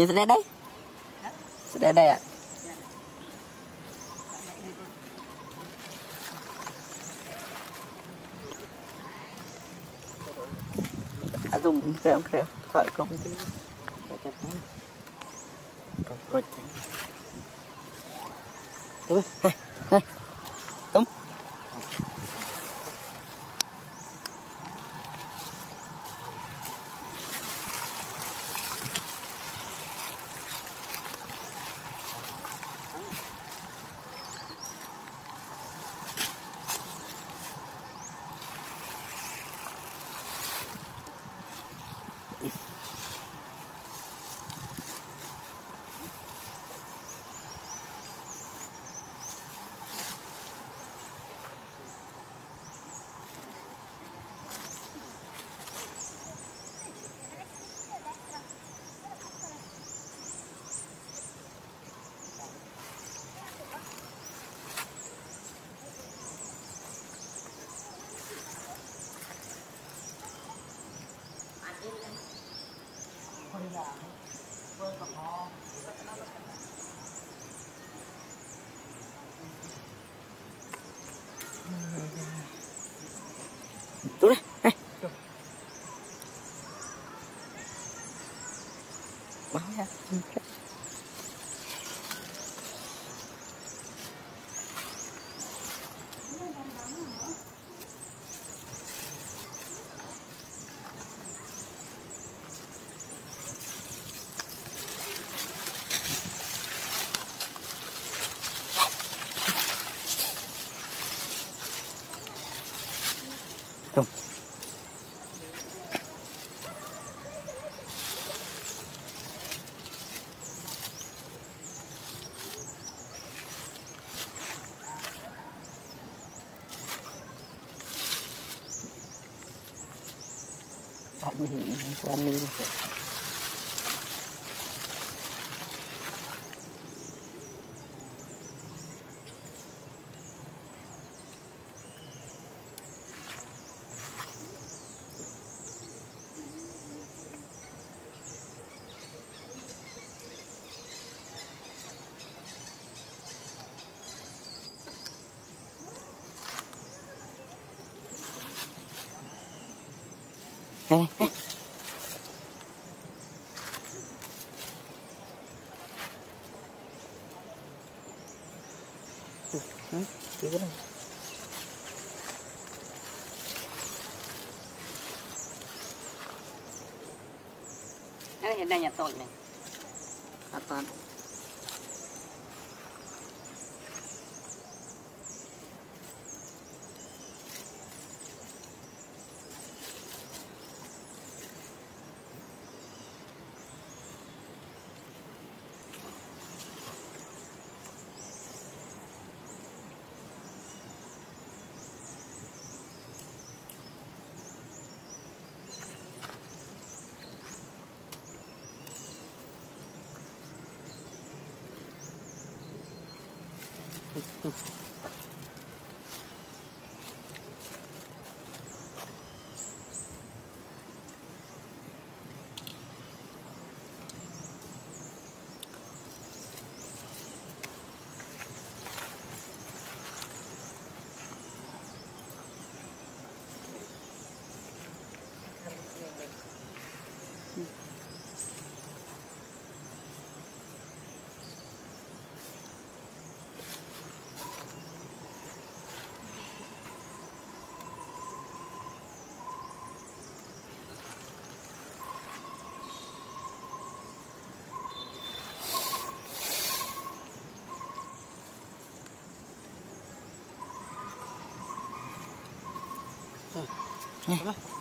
Gì sẽ đây đấy? Sẽ đây đây ạ. À dùng kêu kêu khỏi công ty. Công lỡ những video hấp dẫn คนด่าเพื่อนกับน้องดูนะ Bạn mình qua mình Này, này. Ừ, ừ, cái này. Cái nhà tôi này. À, toàn. 好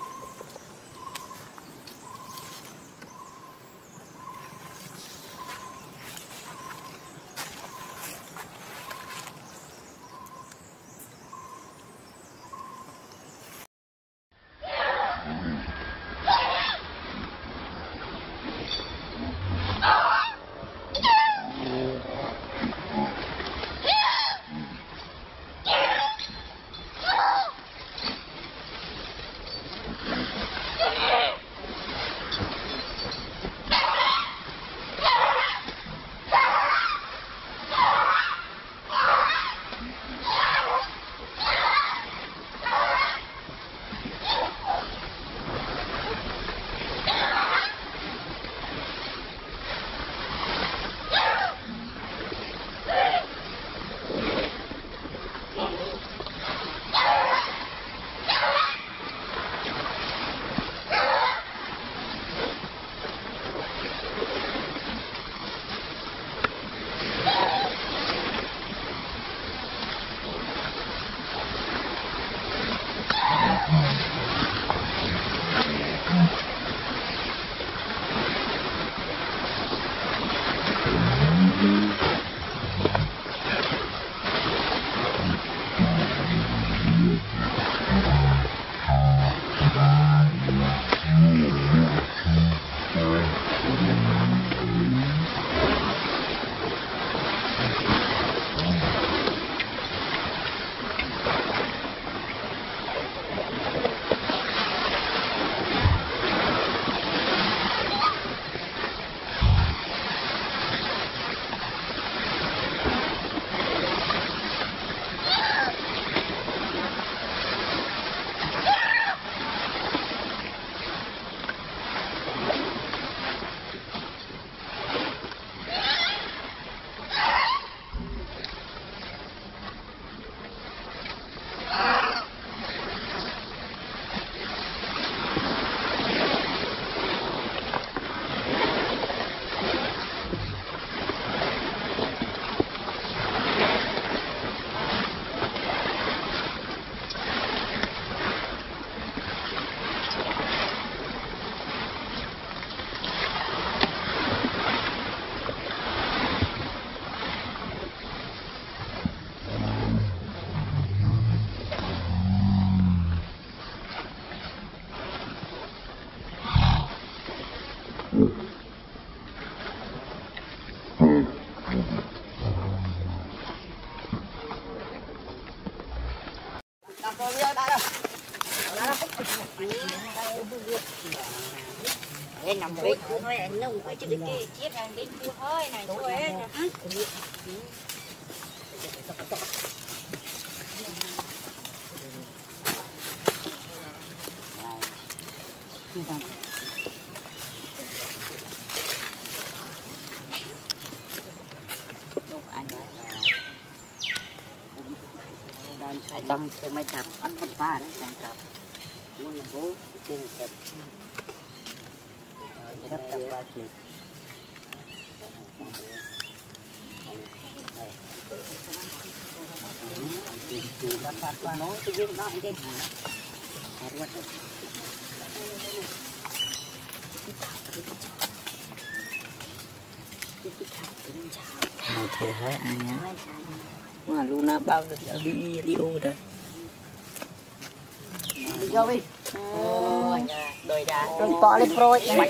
chứ cái chiếc này đi thôi này thôi Đâm cái máy chập ăn con pha đấy chẳng chập muốn bố trên chập rất tập ba chuyện Hãy subscribe cho kênh Ghiền Mì Gõ Để không bỏ lỡ những video hấp dẫn nào thế hết anh nhá Mà Luna bao giờ đã đi ô rồi đi đâu đi đời đã rồi, bỏ lên rồi mạnh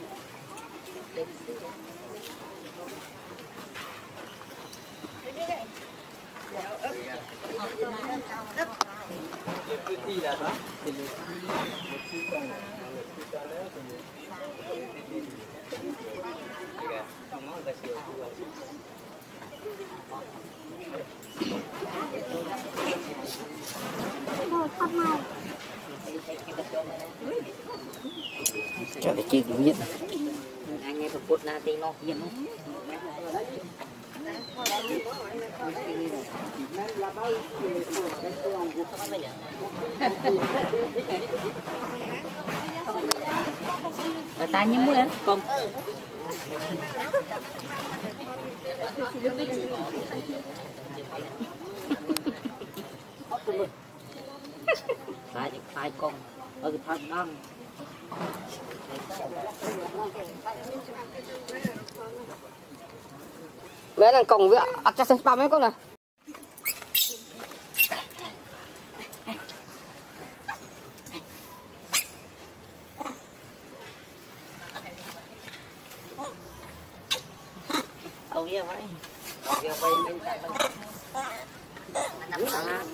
đây một lần Cho cái chiếc biết. Anh nghe một phút na tí nó hiền không ở tay nhắm mũi con. Phải phải con. Ừ, Ở cái thân năng Bé là cổng với access à, spam ấy con này. Đâu kia vậy? Kia quay bên cạnh. Nắm thẳng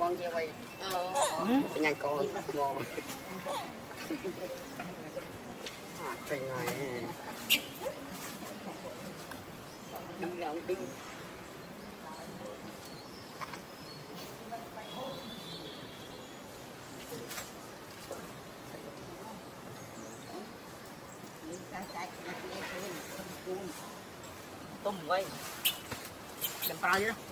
បងជាអ្វីអឺញ៉ាំកោមកអាចេញហើយដឹងឡើងដឹង tôm vậy làm bao nhiêu chôm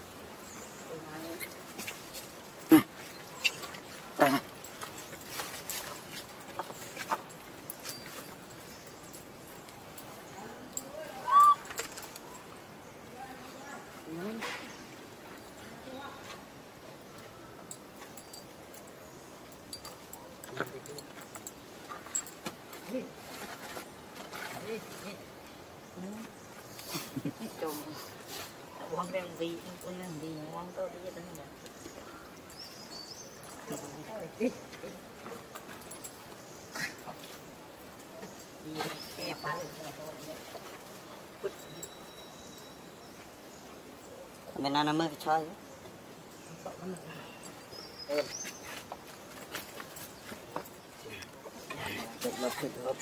quăng đem đi quăng đem đi tôi đi đến rồi đi kẹp á bên nào nó mới chơi Được lắm, được lắm.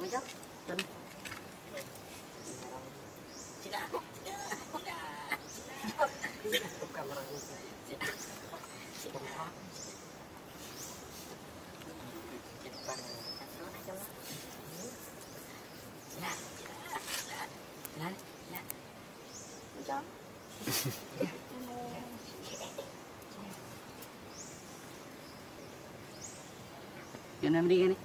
mới chắc tin cho nên đi cái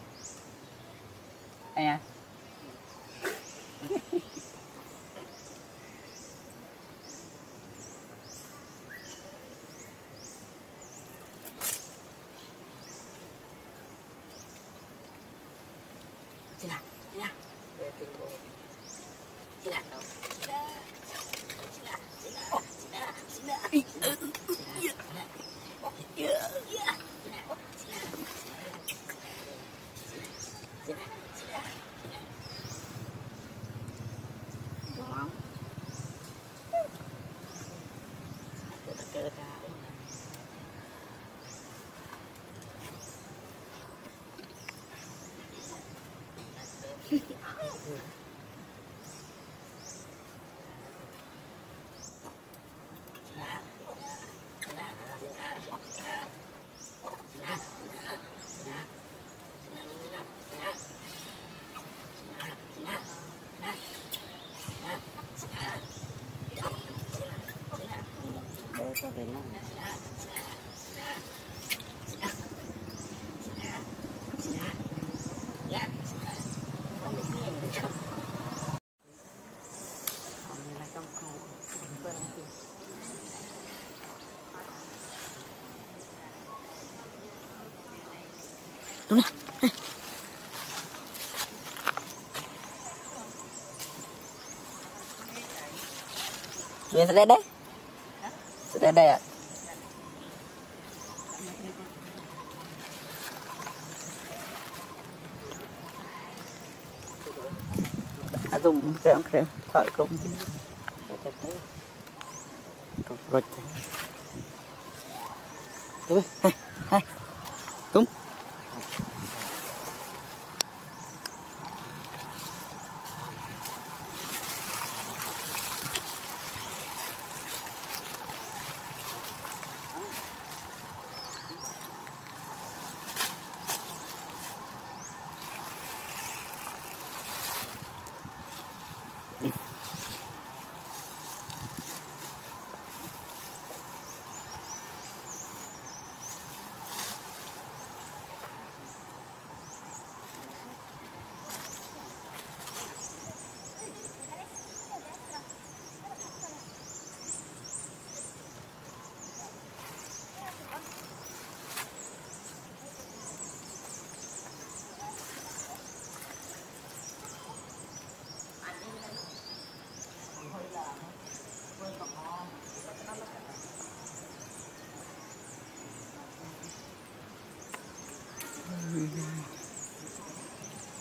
sẽ đây đấy. Đây đây ạ. À dùng cái cái thoại công. Rồi. Đúng.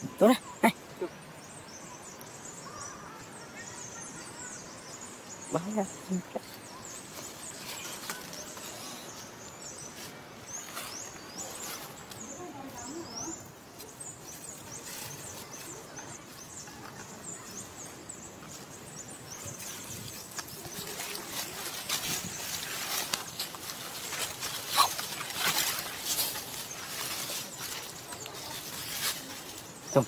Đúng này, này. Báo ra. Xong.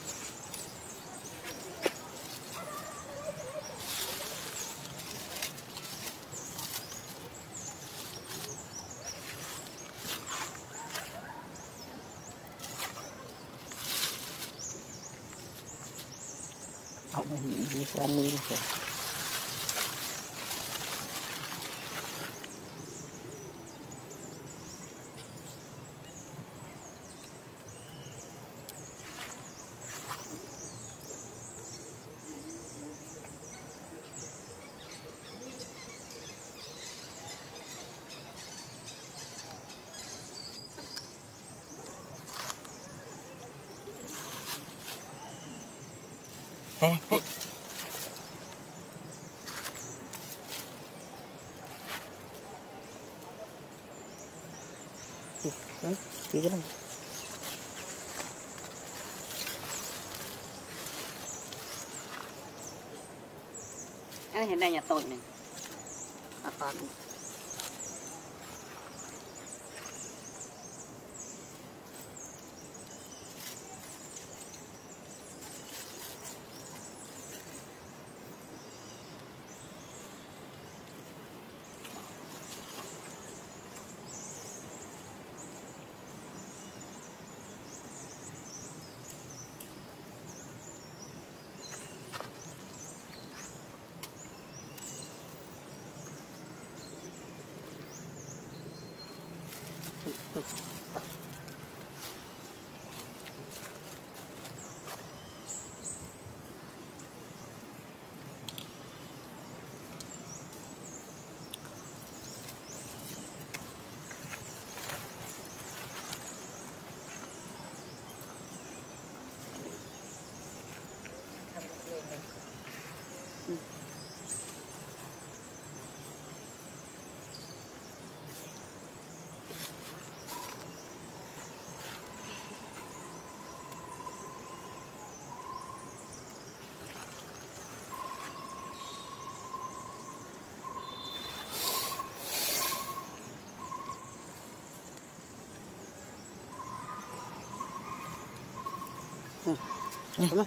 Ông ấy đi qua đi rồi. Đây, đây. Đấy, tí cái này. Cái nay nhà tôi này. À, còn Đúng rồi.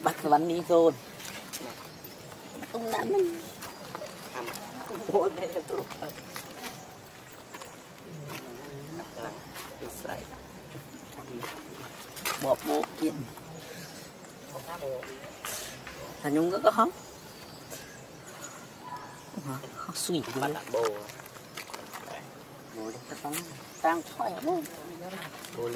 Bắt văn đi rồi. Ông đã mình. Là. Bỏ bộ kiện. Thành nhung có không? Không suy lại bồ Ngồi cái tấm đang thoải mái. bồ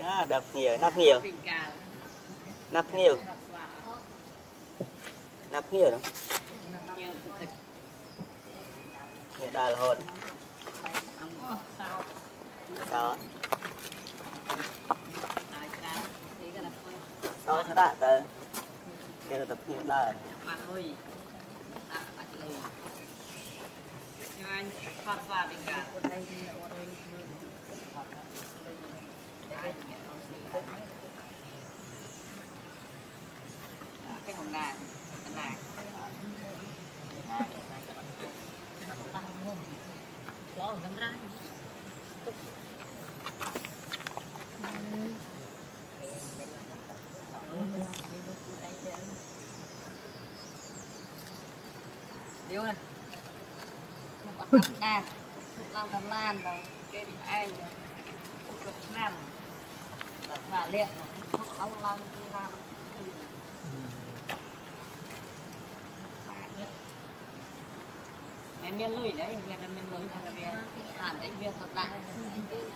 Đó, đập nhiều, nắp nhiều, nắp nhiều, nắp nhiều đó. Nghe đài là hồn. Đó. Đó sẽ đạt tới cái là tập hiện đại Hãy subscribe cho kênh tập Mì Gõ Để không bỏ lỡ những video hấp dẫn ra đi cả cái hồng đàn cái đàn lo ở trong ra điếu này nè làm tầm lan rồi cái bị ai mà liệt không làm đi làm em biết lùi đấy việc là mình lùi là việc làm đấy việc thật lại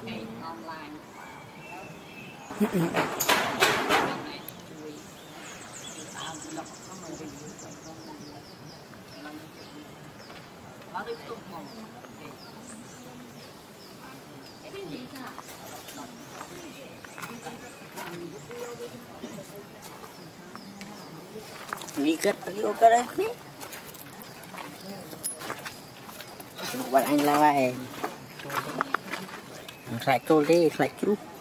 cái online cái đấy Bọn anh là vậy Sạch cô đi, sạch chú Tôi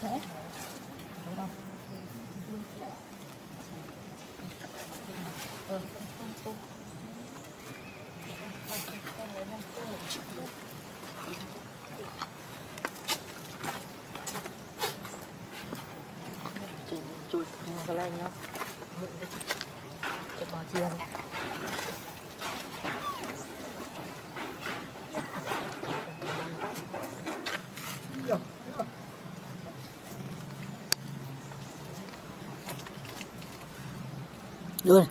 thế thật chui Chui cái lên nó Rồi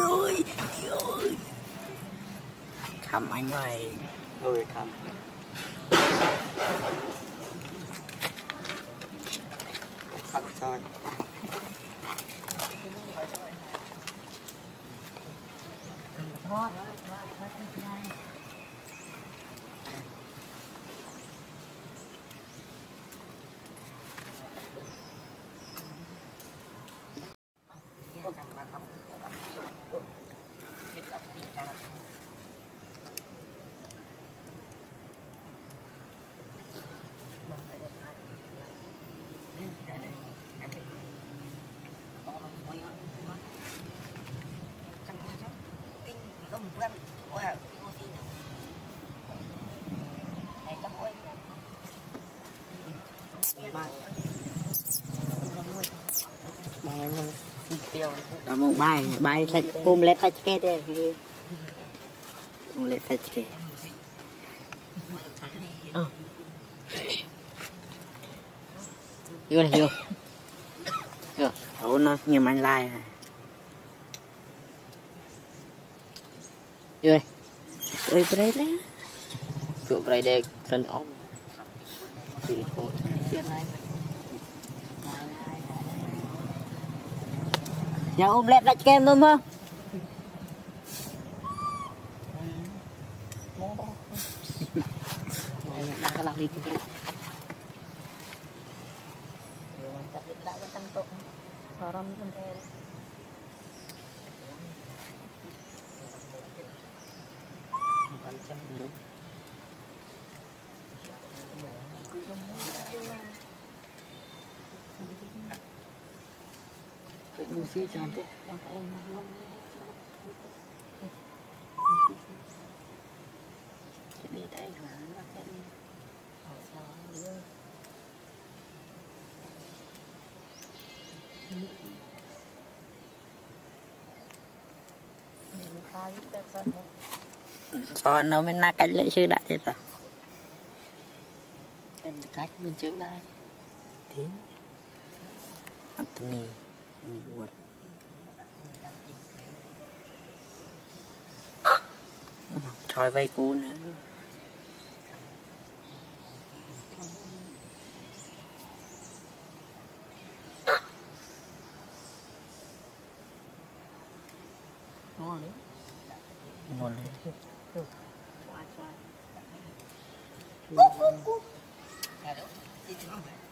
Rồi Rồi Thăm anh ơi Ôi Đó một bài Bài sạch bùm lết sạch kê đây Ôm lết sạch kê Vô này vô Vô nó nhiều mạnh lai à Vô này đấy Chỗ bray đây Cần Nhà ôm lẹt lại kem luôn không? Musik cantik. Jadi tak ada. khai nó mới nát cách lấy sư đại thế ta em cách mình trước đây. Tiếng. Anthony ชถอยไปกูนะนอนเลยนอนเลยปุ๊บห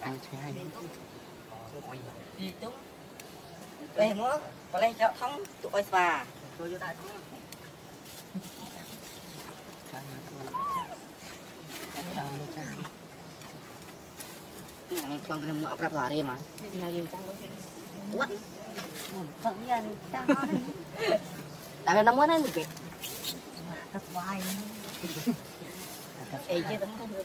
ăn chơi hay. Đi đúng Về nữa Có lên cho thông tụi xà chơi vô đại không Yang tuang kena muak berapa hari mas? What? phận nhân cho Tak ada nama kan tu? thật vài Ê chứ không được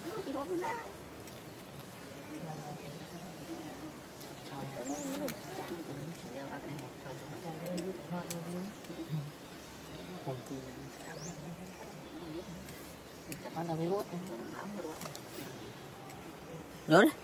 Mana virus? Rồi đấy